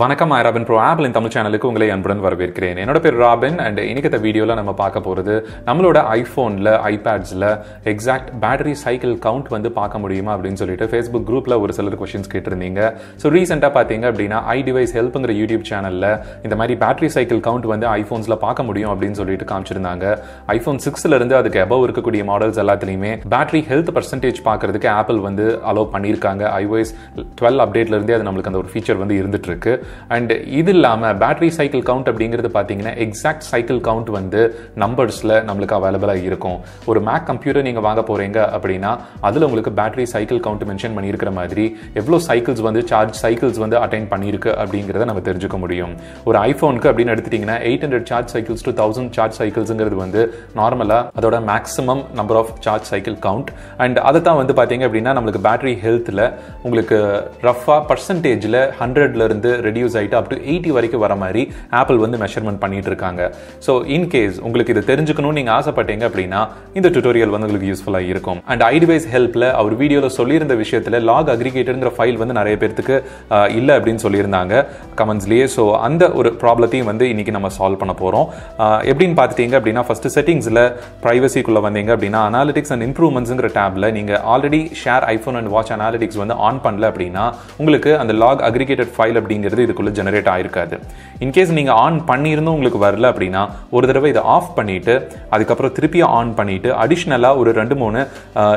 வணக்கம் I Robin bro Apple Tamil சேனலுக்கு உங்களை அன்புடன் வரவேற்கிறேன். என்னோட பேர் ராபின் அண்ட் இன்னைக்கு இந்த வீடியோவில் நம்ம பார்க்க போகிறது நம்மளோட ஐஃபோனில் ஐபேட்ஸில் எக்ஸாக்ட் பேட்டரி சைக்கிள் கவுண்ட் வந்து பார்க்க முடியுமா அப்படின்னு சொல்லிட்டு ஃபேஸ்புக் குரூப்பில் ஒரு சிலர் கொஷின்ஸ் கேட்டிருந்தீங்க. ஸோ ரீசெண்டாக பார்த்தீங்க அப்படின்னா ஐ டிவைஸ் ஹெல்ப்புங்கிற யூடியூப் சேனலில் இந்த மாதிரி பேட்டரி சைக்கிள் கவுண்ட் வந்து ஐஃபோன்ஸில் பார்க்க முடியும் அப்படின்னு சொல்லிட்டு காமிச்சிருந்தாங்க. ஐஃபோன் சிக்ஸ்லேருந்து அதுக்கு அபவ் இருக்கக்கூடிய மாடல்ஸ் எல்லாத்துலேயுமே பேட்டரி ஹெல்த் பர்சன்டேஜ் பார்க்குறதுக்கு ஆப்பிள் வந்து அலோவ் பண்ணியிருக்காங்க. ஐஓஎஸ் டுவெல் அப்டேட்லேருந்தே அது நம்மளுக்கு அந்த ஒரு ஃபீச்சர் வந்து இருந்துட்டு இருக்கு. அண்ட் இது இல்லாமல் பேட்டரி சைக்கிள் கவுண்ட் அப்படிங்கிறது பார்த்தீங்கன்னா எக்ஸாக்ட் சைக்கிள் கவுண்ட் வந்து நம்பர்ஸில் நம்மளுக்கு அவைலபிளாக இருக்கும். ஒரு மேக் கம்ப்யூட்டர் நீங்கள் வாங்க போறீங்க அப்படின்னா அதில் உங்களுக்கு பேட்டரி சைக்கிள் கவுண்ட் மென்ஷன் பண்ணியிருக்கிற மாதிரி எவ்வளோ சைக்கிள்ஸ் வந்து சார்ஜ் சைக்கிள்ஸ் வந்து அட்டைன் பண்ணியிருக்கு அப்படிங்கிறத நம்ம தெரிஞ்சுக்க முடியும். ஒரு ஐஃபோனுக்கு அப்படின்னு எடுத்துட்டிங்கன்னா eight hundred charge cycles two thousand charge சைக்கிள்ஸுங்கிறது வந்து நார்மலாக அதோட maximum number of charge cycle count and அதை தான் வந்து பார்த்தீங்க அப்படின்னா நம்மளுக்கு பேட்டரி ஹெல்த்தில் உங்களுக்கு ரஃபாக பர்சன்டேஜில் ஹண்ட்ரட்லேருந்து ரெடியூஸ் ஆகிட்டு அப் டு எயிட்டி வரைக்கும் வர மாதிரி ஆப்பிள் வந்து மெஷர்மெண்ட் பண்ணிட்டு இருக்காங்க. ஸோ இன்கேஸ் உங்களுக்கு இது தெரிஞ்சுக்கணும்னு நீங்கள் ஆசைப்பட்டீங்க அப்படின்னா இந்த டுட்டோரியல் வந்து உங்களுக்கு யூஸ்ஃபுல்லாக இருக்கும். அண்ட் ஐடிவைஸ் ஹெல்ப்பில் அவர் வீடியோவில் சொல்லியிருந்த விஷயத்தில் லாக் அக்ரிகேட்டருங்கிற ஃபைல் வந்து நிறைய பேர்த்துக்கு இல்லை அப்படின்னு சொல்லியிருந்தாங்க. கமெண்ட்ஸ்லேயே ஸோ அந்த ஒரு ப்ராப்ளத்தையும் வந்து இன்னைக்கு நம்ம சால்வ் பண்ண போகிறோம் எப்படின்னு பார்த்துட்டீங்க அப்படின்னா ஃபஸ்ட்டு செட்டிங்ஸில் ப்ரைவசிக்குள்ளே வந்தீங்க அப்படின்னா அனாலிட்டிக்ஸ் அண்ட் இம்ப்ரூவ்மெண்ட்ஸுங்கிற டேப்ல நீங்கள் already share iPhone and watch analytics வந்து ஆன் பண்ணல அப்படின்னா உங்களுக்கு அந்த லாக் அக்ரிகேட்டட் ஃபைல் அப்படிங்கிறது இதுக்குள்ளே ஜெனரேட் ஆயிருக்காது. இன்கேஸ் நீங்கள் ஆன் பண்ணியிருந்தும் உங்களுக்கு வரல அப்படின்னா ஒரு தடவை இதை ஆஃப் பண்ணிவிட்டு அதுக்கப்புறம் திருப்பி ஆன் பண்ணிவிட்டு அடிஷ்னலாக ஒரு ரெண்டு மூணு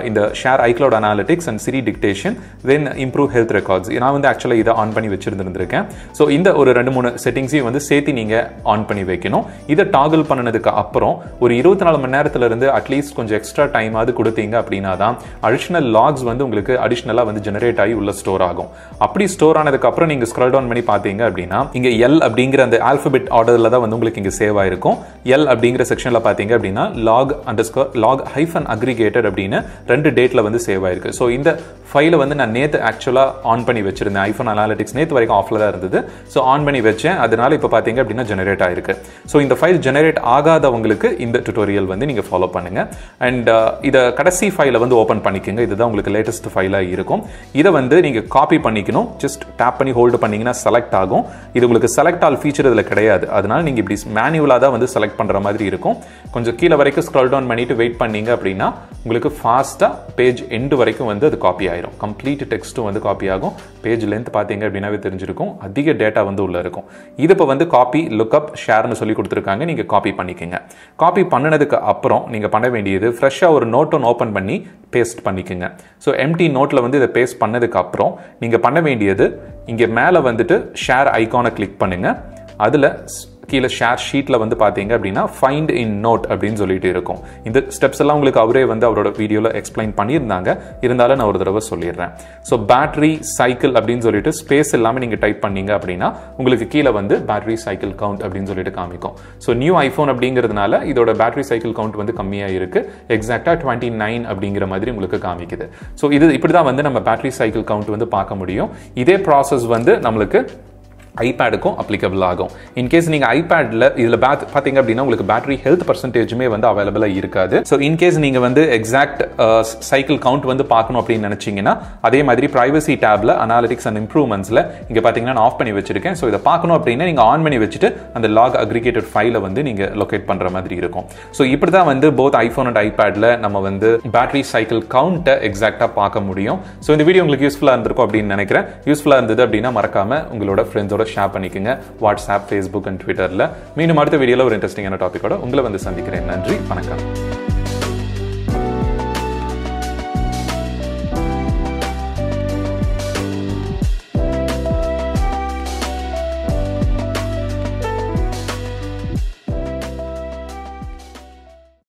இந்த share iCloud analytics and Siri dictation then improve health records நான் வந்து ஆக்சுவலாக இதை ஆன் பண்ணி வச்சுருந்துருந்துருக்கேன். ஸோ இந்த ஒரு ரெண்டு மூணு செட்டிங்ஸையும் வந்து சேர்த்து நீங்கள் ஆன் பண்ணி வைக்கணும். இதை டாகிள் பண்ணினதுக்கு அப்புறம் ஒரு இருபத்தி நாலு மணி நேரத்துலேருந்து அட்லீஸ்ட் கொஞ்சம் எக்ஸ்ட்ரா டைமாவது கொடுத்தீங்க அப்படின்னா தான் அடிஷ்னல் லாக்ஸ் வந்து உங்களுக்கு அடிஷ்னலாக வந்து ஜெனரேட் ஆகி உள்ள ஸ்டோர் ஆகும். அப்படி ஸ்டோர் ஆனதுக்கப்புறம் நீங்கள் ஸ்க்ரல் டவுன் பண்ணி பார்த்தீங்க அப்படின்னா இங்க எல் அப்படிங்கிற அந்த ஆல்பபெட் ஆர்டர்ல தான் வந்து உங்களுக்கு இங்க சேவ் ஆயிருக்கும். எல் அப்படிங்கிற செக்ஷனில் பார்த்தீங்க அப்படின்னா log under log hyphen aggregated அப்படின்னு ரெண்டு டேட்டில் வந்து சேவ் ஆயிருக்கு. ஸோ இந்த ஃபைலை வந்து நான் நேற்று ஆக்சுவலாக ஆன் பண்ணி வச்சிருந்தேன். ஐஃபோன் அனாலிட்டிக்ஸ் நேற்று வரைக்கும் ஆஃபில் தான் இருந்தது. ஸோ ஆன் பண்ணி வச்சேன். அதனால இப்போ பார்த்தீங்க அப்படின்னா ஜெனரேட் ஆயிருக்கு. ஸோ இந்த ஃபைல் ஜெனரேட் ஆகாதவங்களுக்கு இந்த டுட்டோரியல் வந்து நீங்கள் ஃபாலோ பண்ணுங்க. அண்ட் uh, இதை கடைசி ஃபைலை வந்து ஓப்பன் பண்ணிக்கோங்க. இதுதான் உங்களுக்கு லேட்டஸ்ட் ஃபைலாக இருக்கும். இதை வந்து நீங்கள் காப்பி பண்ணிக்கணும். ஜஸ்ட் டேப் பண்ணி ஹோல்டு பண்ணிங்கன்னா செலக்ட் ஆகும். இது உங்களுக்கு செலக்ட் ஆல் ஃபீச்சர் இதில் கிடையாது. அதனால் நீங்கள் இப்படி மேனுவலாக தான் வந்து செலக்ட் பண்ணுற மாதிரி இருக்கும். கொஞ்சம் கீழே வரைக்கும் ஸ்க்ரால் டவுன் பண்ணிட்டு வெயிட் பண்ணீங்க அப்படின்னா உங்களுக்கு ஃபாஸ்ட்டாக பேஜ் எண்டு வரைக்கும் வந்து அது காப்பி ஆயிரும். கம்ப்ளீட் டெக்ஸ்ட்டும் வந்து காப்பி ஆகும். பேஜ் லென்த் பார்த்தீங்க அப்படின்னாவே தெரிஞ்சிருக்கும். அதிக டேட்டா வந்து உள்ளே இருக்கும். இது இப்போ வந்து காப்பி லுக்அப் ஷேர்னு சொல்லி கொடுத்துருக்காங்க. நீங்கள் காப்பி பண்ணிக்கோங்க. காப்பி பண்ணினதுக்கு அப்புறம் நீங்கள் பண்ண வேண்டியது ஃப்ரெஷ்ஷாக ஒரு நோட் ஒன்று ஓப்பன் பண்ணி பேஸ்ட் பண்ணிக்கோங்க. ஸோ எம்டி நோட்டில் வந்து இதை பேஸ்ட் பண்ணதுக்கு அப்புறம் நீங்கள் பண்ண வேண்டியது இங்கே மேலே வந்துட்டு ஷேர் ஐக்கானை கிளிக் பண்ணுங்கள் அதில் கீழே ஷேர் ஷீட்டில் வந்து பார்த்தீங்க அப்படின்னா ஃபைண்ட் இன் நோட் அப்படின்னு சொல்லிட்டு இருக்கும். இந்த ஸ்டெப்ஸ் எல்லாம் உங்களுக்கு அவரே வந்து அவரோட வீடியோவில் எக்ஸ்பிளைன் பண்ணியிருந்தாங்க. இருந்தாலும் நான் ஒரு தடவை சொல்லிடுறேன். ஸோ பேட்டரி சைக்கிள் அப்படின்னு சொல்லிட்டு ஸ்பேஸ் எல்லாமே நீங்கள் டைப் பண்ணீங்க அப்படின்னா உங்களுக்கு கீழே வந்து பேட்டரி சைக்கிள் கவுண்ட் அப்படின்னு சொல்லிட்டு காமிக்கும். ஸோ நியூ ஐஃபோன் அப்படிங்கிறதுனால இதோட பேட்டரி சைக்கிள் கவுண்ட் வந்து கம்மியாக இருக்கு. எக்ஸாக்டாக டுவெண்ட்டி நைன் அப்படிங்கிற மாதிரி உங்களுக்கு காமிக்குது. ஸோ இது இப்படி தான் வந்து நம்ம பேட்டரி சைக்கிள் கவுண்ட் வந்து பார்க்க முடியும். இதே ப்ராசஸ் வந்து நம்மளுக்கு ஐபேடுக்கும் அப்ளிகபிள் ஆகும். இன்கேஸ் நீங்க ஐபேட்ல இதுல பேத் பாத்தீங்க அப்படின்னா உங்களுக்கு பேட்டரி ஹெல்த் பர்சன்டேஜுமே வந்து அவைலபிளா இருக்காது. ஸோ இன்கேஸ் நீங்க வந்து எக்ஸாக்ட் சைக்கிள் கவுண்ட் வந்து பார்க்கணும் அப்படின்னு நினைச்சீங்கன்னா அதே மாதிரி பிரைவசி டேப்ல அனாலிட்டிக்ஸ் அண்ட் இம்ப்ரூவ்மெண்ட்ஸ்ல இங்க பாத்தீங்கன்னா நான் ஆஃப் பண்ணி வச்சிருக்கேன். ஸோ இதை பார்க்கணும் அப்படின்னா நீங்க ஆன் பண்ணி வச்சுட்டு அந்த லாக் அக்ரிகேட்டட் ஃபைலை வந்து நீங்க லொகேட் பண்ற மாதிரி இருக்கும். ஸோ இப்படி தான் வந்து போத் ஐஃபோன் அண்ட் ஐபேட்ல நம்ம வந்து பேட்டரி சைக்கிள் கவுண்ட்டை எக்ஸாக்டா பார்க்க முடியும். ஸோ இந்த வீடியோ உங்களுக்கு யூஸ்ஃபுல்லா இருந்திருக்கும் அப்படின்னு நினைக்கிறேன். யூஸ்ஃபுல்லா இருந்தது அப்படின்னா மறக்காம உங்களோட ஃப்ரெண்ட்ஸோட ஷேர் பண்ணிக்கோங்க. வாட்ஸ்அப் ஃபேஸ்புக் அண்ட் ட்விட்டரில் மீண்டும் அடுத்த வீடியோவில் ஒரு இன்ட்ரெஸ்டிங்கான டாப்பிக்கோட உங்களை வந்து சந்திக்கிறேன். நன்றி. வணக்கம்.